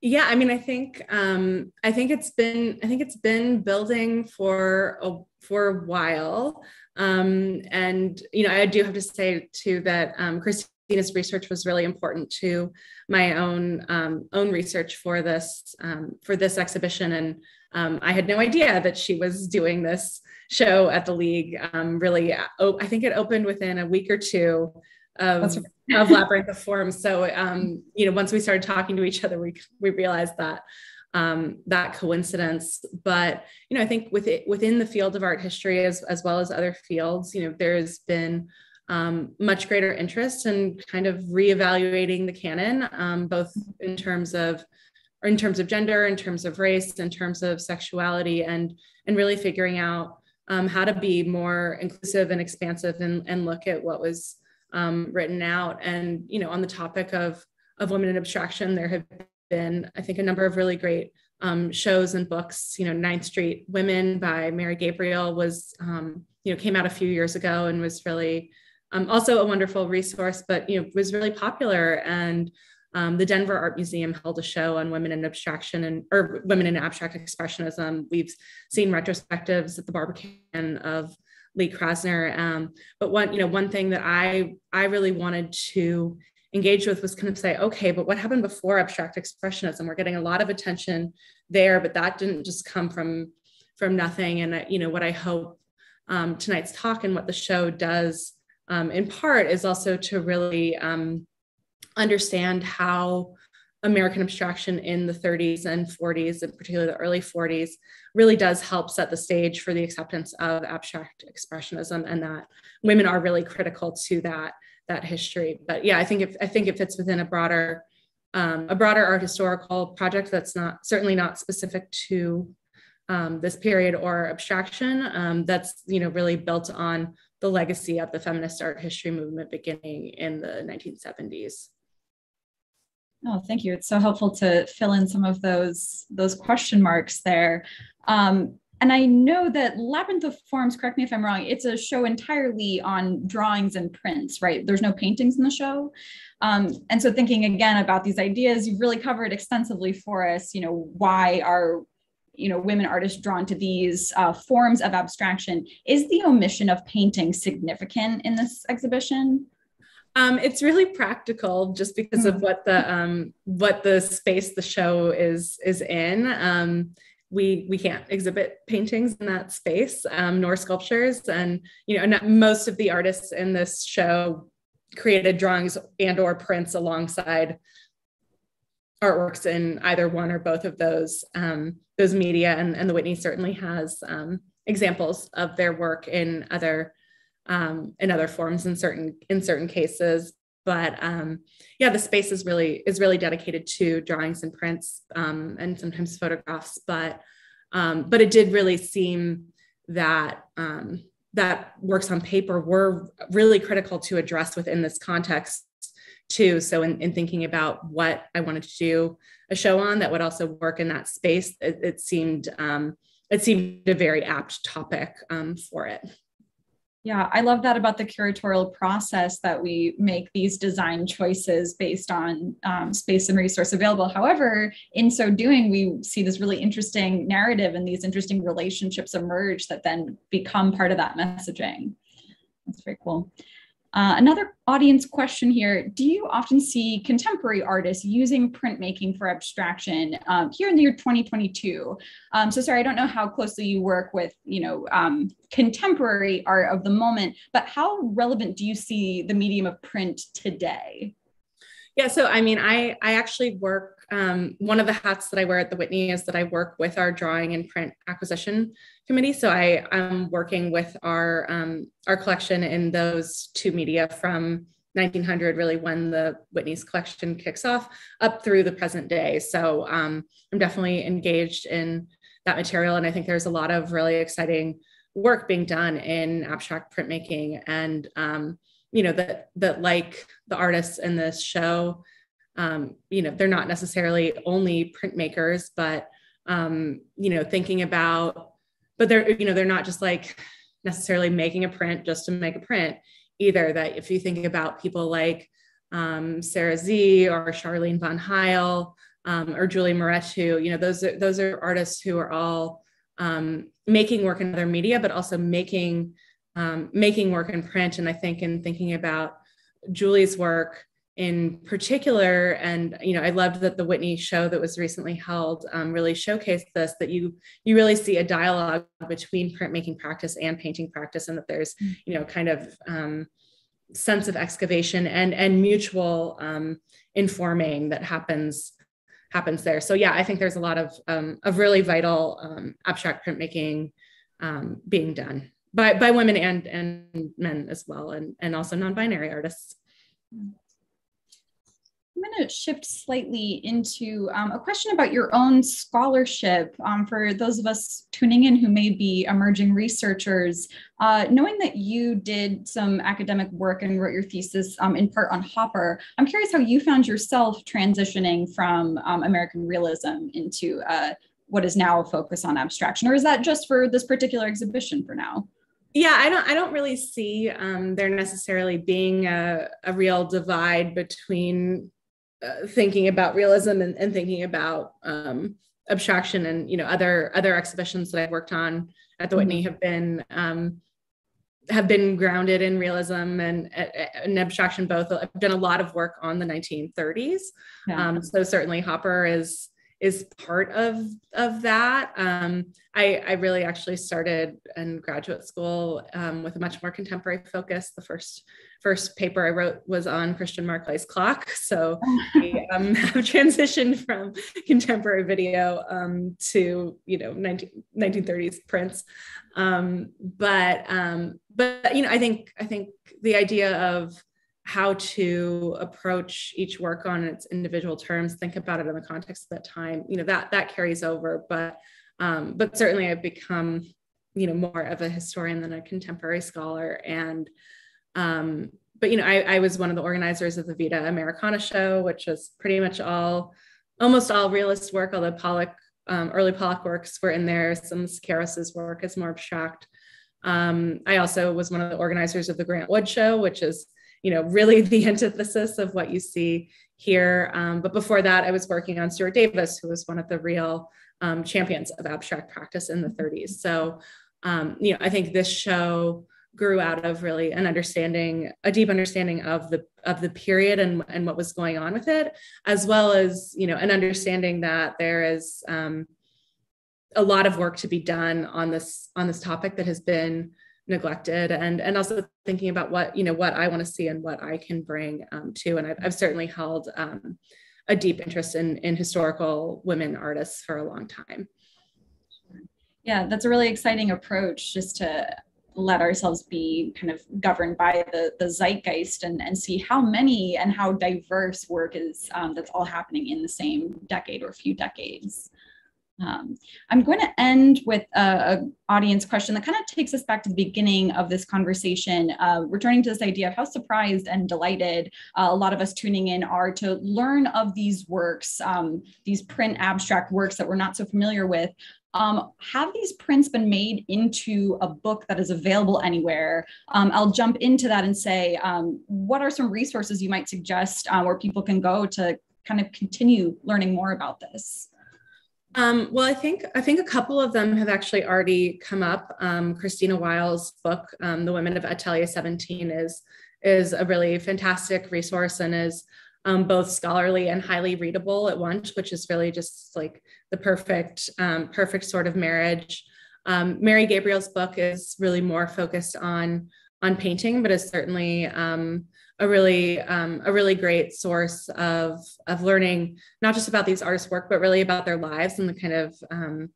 yeah, I mean, I think um, I think it's been I think it's been building for a for a while, um, and you know, I do have to say too that um, Christina's research was really important to my own um, own research for this um, for this exhibition, and um, I had no idea that she was doing this show at the league. Um, really, oh, I think it opened within a week or two of, right. of Labyrinth of Forms. So, um, you know, once we started talking to each other, we, we realized that um, that coincidence. But, you know, I think with it, within the field of art history as, as well as other fields, you know, there's been um, much greater interest in kind of reevaluating the canon, um, both in terms of or in terms of gender, in terms of race, in terms of sexuality, and and really figuring out um, how to be more inclusive and expansive and, and look at what was um, written out. And you know, on the topic of of women in abstraction, there have been, I think, a number of really great um, shows and books. You know, Ninth Street Women by Mary Gabriel was, um, you know, came out a few years ago and was really um, also a wonderful resource, but you know, was really popular and um, the Denver Art Museum held a show on women in abstraction and or women in abstract expressionism. We've seen retrospectives at the Barbican of Lee Krasner. Um, but one, you know, one thing that I I really wanted to engage with was kind of say, okay, but what happened before abstract expressionism? We're getting a lot of attention there, but that didn't just come from from nothing. And you know, what I hope um, tonight's talk and what the show does um, in part is also to really um, understand how American abstraction in the 30s and 40s, and particularly the early 40s, really does help set the stage for the acceptance of abstract expressionism, and that women are really critical to that that history. But yeah, I think if I think it fits within a broader um, a broader art historical project that's not certainly not specific to um, this period or abstraction. Um, that's you know really built on the legacy of the feminist art history movement beginning in the 1970s. Oh, thank you. It's so helpful to fill in some of those those question marks there. Um, and I know that Labyrinth of Forms, correct me if I'm wrong, it's a show entirely on drawings and prints, right? There's no paintings in the show. Um, and so thinking again about these ideas, you've really covered extensively for us, you know, why are you know women artists drawn to these uh, forms of abstraction is the omission of painting significant in this exhibition um, it's really practical just because of hmm. what the um, what the space the show is is in. Um, we we can't exhibit paintings in that space um, nor sculptures and you know not, most of the artists in this show created drawings and or prints alongside artworks in either one or both of those um, those media and, and the whitney certainly has um, examples of their work in other um, in other forms in certain in certain cases. But um, yeah the space is really is really dedicated to drawings and prints um, and sometimes photographs. But um, but it did really seem that um, that works on paper were really critical to address within this context too. So in, in thinking about what i wanted to do a show on that would also work in that space it, it seemed um, it seemed a very apt topic for it yeah, I love that about the curatorial process that we make these design choices based on um, space and resource available. However, in so doing, we see this really interesting narrative and these interesting relationships emerge that then become part of that messaging. That's very cool. Uh, another audience question here, do you often see contemporary artists using printmaking for abstraction um, here in the year 2022? Um, so sorry, I don't know how closely you work with, you know, um, contemporary art of the moment, but how relevant do you see the medium of print today? Yeah, so I mean, I I actually work. Um, one of the hats that I wear at the Whitney is that I work with our drawing and print acquisition committee. So I am working with our um, our collection in those two media from 1900, really when the Whitney's collection kicks off, up through the present day. So um, I'm definitely engaged in that material, and I think there's a lot of really exciting work being done in abstract printmaking and um, you know that that like the artists in this show um, you know they're not necessarily only printmakers but um, you know thinking about but they're you know they're not just like necessarily making a print just to make a print either that if you think about people like um, Sarah Sze or Charline von Heyl um, or julie Mehretu, you know those are those are artists who are all um, making work in other media but also making um, making work in print. And I think in thinking about Julie's work in particular, and you know, I loved that the Whitney show that was recently held um, really showcased this. That you you really see a dialogue between printmaking practice and painting practice, and that there's mm. you know kind of um, sense of excavation and and mutual um, informing that happens happens there. So yeah, I think there's a lot of um, of really vital um, abstract printmaking um, being done by by women and and men as well, and and also non-binary artists. I'm going to shift slightly into um, a question about your own scholarship. Um, for those of us tuning in who may be emerging researchers, uh, knowing that you did some academic work and wrote your thesis um, in part on Hopper, I'm curious how you found yourself transitioning from um, American realism into uh, what is now a focus on abstraction, or is that just for this particular exhibition for now? yeah i don't i don't really see um, there necessarily being a, a real divide between uh, thinking about realism and, and thinking about um, abstraction and you know other other exhibitions that i've worked on at the whitney mm-hmm. have been um, have been grounded in realism and, and abstraction both i've done a lot of work on the 1930s yeah. um, so certainly hopper is is part of of that. Um, I, I really actually started in graduate school um, with a much more contemporary focus. The first first paper I wrote was on Christian Marclay's clock, so I um, have transitioned from contemporary video um, to you know 19, 1930s prints. Um, but um, but you know I think I think the idea of how to approach each work on its individual terms think about it in the context of that time you know that that carries over. But um, but certainly i've become you know more of a historian than a contemporary scholar. And um, but you know I, I was one of the organizers of the Vida Americana show which was pretty much all almost all realist work although pollock um, early pollock works were in there. Some Siqueiros's work is more abstract. Um, i also was one of the organizers of the grant wood show which is you know, really the antithesis of what you see here. Um, but before that, I was working on Stuart Davis, who was one of the real um, champions of abstract practice in the 30s. So, um, you know, I think this show grew out of really an understanding, a deep understanding of the of the period and and what was going on with it, as well as you know an understanding that there is um, a lot of work to be done on this on this topic that has been neglected and and also thinking about what you know what i want to see and what i can bring um, to and I've, I've certainly held um, a deep interest in in historical women artists for a long time yeah that's a really exciting approach just to let ourselves be kind of governed by the, the zeitgeist and, and see how many and how diverse work is um, that's all happening in the same decade or few decades. Um, I'm going to end with a, a, audience question that kind of takes us back to the beginning of this conversation, uh, returning to this idea of how surprised and delighted uh, a lot of us tuning in are to learn of these works, um, these print abstract works that we're not so familiar with, um, have these prints been made into a book that is available anywhere? Um, I'll jump into that and say, um, what are some resources you might suggest uh, where people can go to kind of continue learning more about this? Um, well, I think I think a couple of them have actually already come up. Um, Christina Weyl's book, um, "The Women of Atelier 17," is is a really fantastic resource and is um, both scholarly and highly readable at once, which is really just like the perfect, um, perfect sort of marriage. Um, Mary Gabriel's book is really more focused on on painting, but is certainly um, a really um, a really great source of of learning not just about these artists' work, but really about their lives and the kind of um,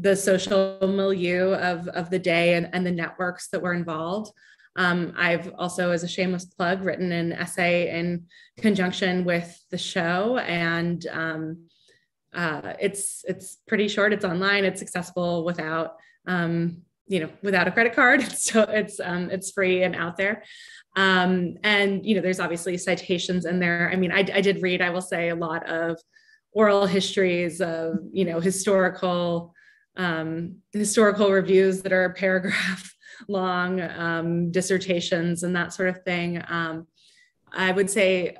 the social milieu of of the day and, and the networks that were involved. Um, I've also, as a shameless plug, written an essay in conjunction with the show, and um, uh, it's it's pretty short. It's online. It's accessible without um, you know without a credit card. So it's um, it's free and out there. Um, and you know, there's obviously citations in there. I mean, I, I did read, I will say, a lot of oral histories of you know historical um, historical reviews that are a paragraph long um, dissertations and that sort of thing. Um, I would say,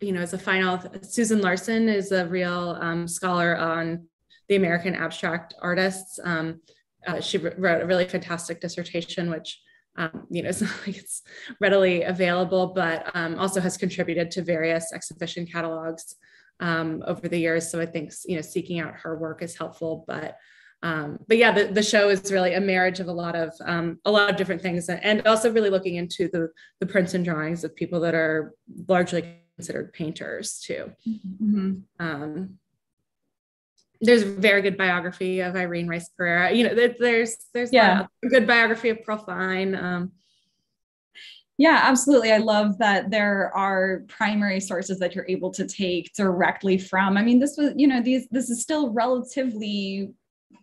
you know, as a final, Susan Larsen is a real um, scholar on the American abstract artists. Um, uh, she wrote a really fantastic dissertation, which um, you know, it's not like it's readily available, but um, also has contributed to various exhibition catalogs um, over the years. So I think, you know, seeking out her work is helpful, but um, but yeah, the, the show is really a marriage of a lot of um, a lot of different things, and also really looking into the the prints and drawings of people that are largely considered painters too. Mm-hmm. There's a very good biography of Irene Rice Pereira. You know, there's there's yeah. a good biography of Pearl Fine. Um, yeah, absolutely. I love that there are primary sources that you're able to take directly from. I mean, this was, you know, these this is still relatively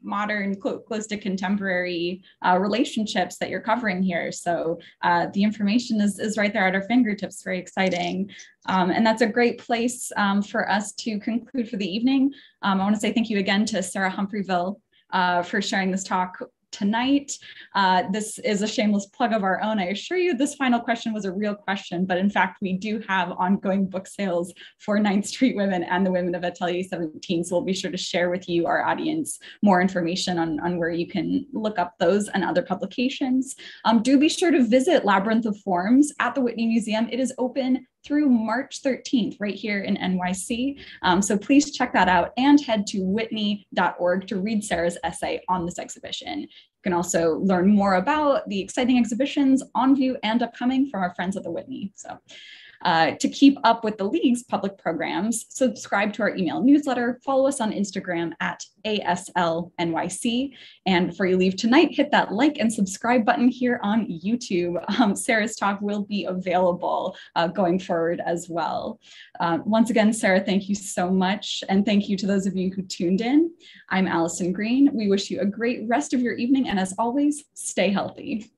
modern, close to contemporary uh, relationships that you're covering here. So uh, the information is, is right there at our fingertips, very exciting. Um, and that's a great place um, for us to conclude for the evening. Um, I want to say thank you again to Sarah Humphreville uh, for sharing this talk tonight. Uh, this is a shameless plug of our own. I assure you this final question was a real question, but in fact, we do have ongoing book sales for Ninth Street Women and the Women of Atelier 17. So we'll be sure to share with you, our audience, more information on, on where you can look up those and other publications. Um, do be sure to visit Labyrinth of Forms at the Whitney Museum. It is open through March 13th, right here in NYC. Um, so please check that out and head to whitney.org to read Sarah's essay on this exhibition. You can also learn more about the exciting exhibitions on view and upcoming from our friends at the Whitney. So uh, to keep up with the League's public programs, subscribe to our email newsletter, follow us on Instagram at ASLNYC. And before you leave tonight, hit that like and subscribe button here on YouTube. Um, Sarah's talk will be available uh, going forward as well. Uh, once again, Sarah, thank you so much. And thank you to those of you who tuned in. I'm Allison Green. We wish you a great rest of your evening. And as always, stay healthy.